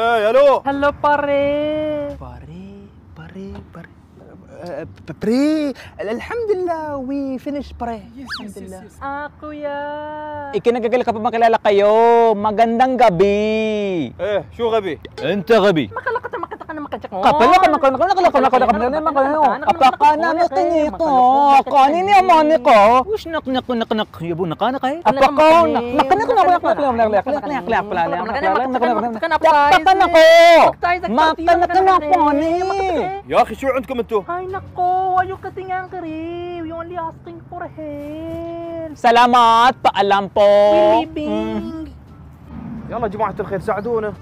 يالو هلو باري باري باري باري بري الحمد لله we finish pare alhamdulillah ah kuya ikinagagalit kapag makilala kayo magandang gabi eh sure gabi انت غبي makita ka na makadyak mo. Kapala ka makana ka nakala ka nakala ka nakala ka Apaka na nakani ko. Kanin ni amani ko. Ush nak nak nak nak yabo nakana kay. Apaka nak nakana ka nakala ka nakala nakala nakala nakala nakala nakala na ko. Makana ka na ko ni. يا اخي شو عندكم انتم Ay, nako. Ayaw ka tingang kariw. You only asking for help. Salamat, paalam po. We living. يلا جماعه الخير ساعدونا